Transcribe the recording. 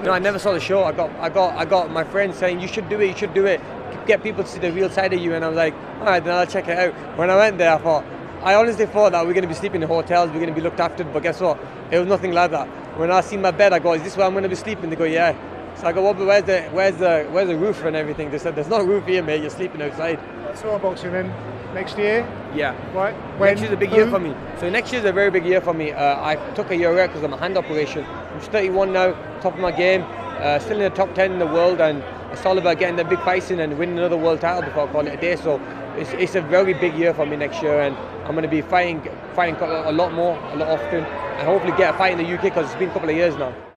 No, I never saw the show. I got, I got, I got my friends saying you should do it, you should do it. Get people to see the real side of you, and I was like, all right, then I'll check it out. When I went there, I thought, I honestly thought that we're going to be sleeping in hotels, we're going to be looked after, but guess what? It was nothing like that. When I seen my bed, I go, is this where I'm going to be sleeping? They go, yeah. So I go, well, but where's the, where's the, where's the roof and everything? They said, there's no roof here, mate. You're sleeping outside. So boxing then next year, Yeah. right? next year's a big year for me. So next year's a very big year for me. Uh, I took a year out because of my hand operation. I'm 31 now, top of my game, uh, still in the top 10 in the world, and it's all about getting the big fights in and winning another world title before I call it a day. So it's, it's a very big year for me next year, and I'm going to be fighting, fighting a lot more, a lot often, and hopefully get a fight in the UK because it's been a couple of years now.